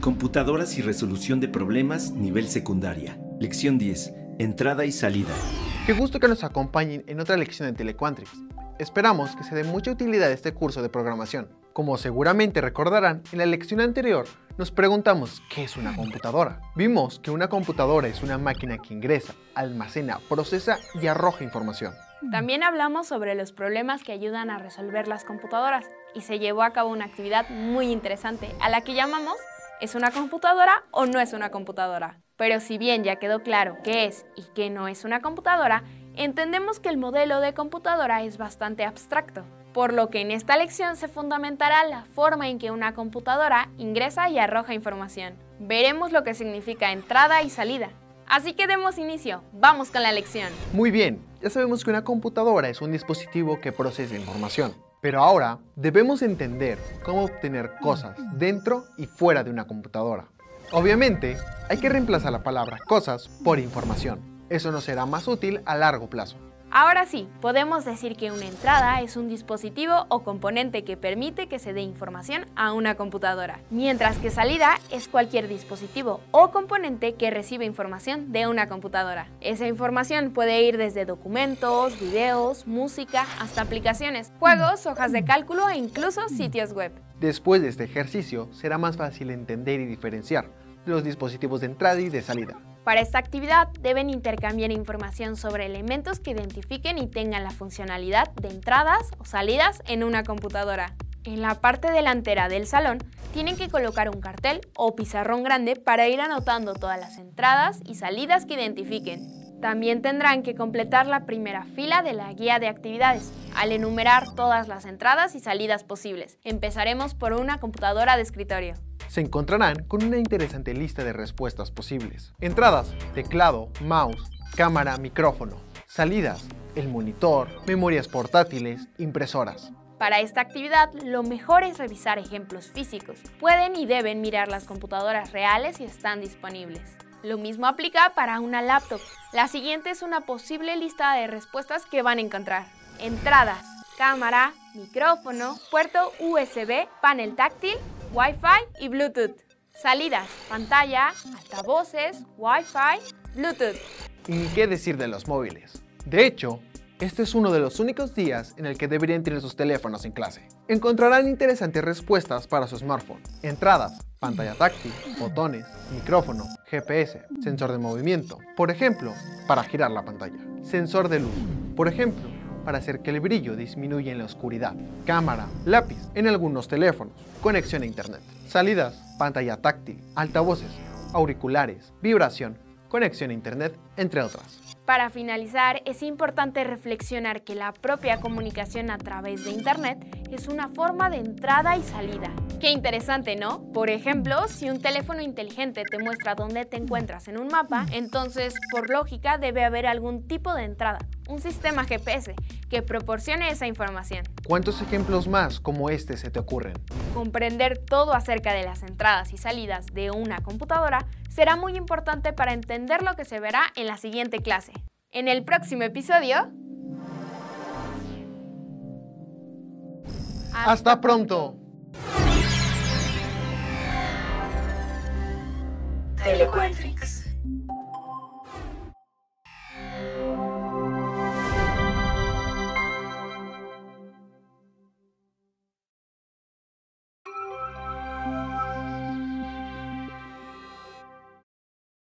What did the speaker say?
Computadoras y resolución de problemas, nivel secundaria. Lección 10. Entrada y salida. Qué gusto que nos acompañen en otra lección de Telequantrix. Esperamos que se dé mucha utilidad este curso de programación. Como seguramente recordarán, en la lección anterior nos preguntamos qué es una computadora. Vimos que una computadora es una máquina que ingresa, almacena, procesa y arroja información. También hablamos sobre los problemas que ayudan a resolver las computadoras y se llevó a cabo una actividad muy interesante a la que llamamos ¿es una computadora o no es una computadora? Pero si bien ya quedó claro qué es y qué no es una computadora, entendemos que el modelo de computadora es bastante abstracto, por lo que en esta lección se fundamentará la forma en que una computadora ingresa y arroja información. Veremos lo que significa entrada y salida. Así que demos inicio, vamos con la lección. Muy bien, ya sabemos que una computadora es un dispositivo que procesa información. Pero ahora debemos entender cómo obtener cosas dentro y fuera de una computadora. Obviamente, hay que reemplazar la palabra cosas por información. Eso nos será más útil a largo plazo. Ahora sí, podemos decir que una entrada es un dispositivo o componente que permite que se dé información a una computadora, mientras que salida es cualquier dispositivo o componente que recibe información de una computadora. Esa información puede ir desde documentos, videos, música, hasta aplicaciones, juegos, hojas de cálculo e incluso sitios web. Después de este ejercicio, será más fácil entender y diferenciar los dispositivos de entrada y de salida. Para esta actividad deben intercambiar información sobre elementos que identifiquen y tengan la funcionalidad de entradas o salidas en una computadora. En la parte delantera del salón tienen que colocar un cartel o pizarrón grande para ir anotando todas las entradas y salidas que identifiquen. También tendrán que completar la primera fila de la guía de actividades, al enumerar todas las entradas y salidas posibles. Empezaremos por una computadora de escritorio se encontrarán con una interesante lista de respuestas posibles. Entradas, teclado, mouse, cámara, micrófono. Salidas, el monitor, memorias portátiles, impresoras. Para esta actividad, lo mejor es revisar ejemplos físicos. Pueden y deben mirar las computadoras reales si están disponibles. Lo mismo aplica para una laptop. La siguiente es una posible lista de respuestas que van a encontrar. Entradas, cámara, micrófono, puerto USB, panel táctil, Wi-Fi y Bluetooth. Salidas, pantalla, altavoces, Wi-Fi, Bluetooth. ¿Y qué decir de los móviles? De hecho, este es uno de los únicos días en el que deberían tener sus teléfonos en clase. Encontrarán interesantes respuestas para su smartphone. Entradas, pantalla táctil, botones, micrófono, GPS, sensor de movimiento, por ejemplo, para girar la pantalla. Sensor de luz, por ejemplo, para hacer que el brillo disminuya en la oscuridad. Cámara, lápiz en algunos teléfonos, conexión a internet. Salidas, pantalla táctil, altavoces, auriculares, vibración, conexión a internet, entre otras. Para finalizar, es importante reflexionar que la propia comunicación a través de Internet es una forma de entrada y salida. Qué interesante, ¿no? Por ejemplo, si un teléfono inteligente te muestra dónde te encuentras en un mapa, entonces, por lógica, debe haber algún tipo de entrada, un sistema GPS, que proporcione esa información. ¿Cuántos ejemplos más como este se te ocurren? Comprender todo acerca de las entradas y salidas de una computadora será muy importante para entender lo que se verá en la siguiente clase. En el próximo episodio... ¡Hasta, pronto! Telequantrix.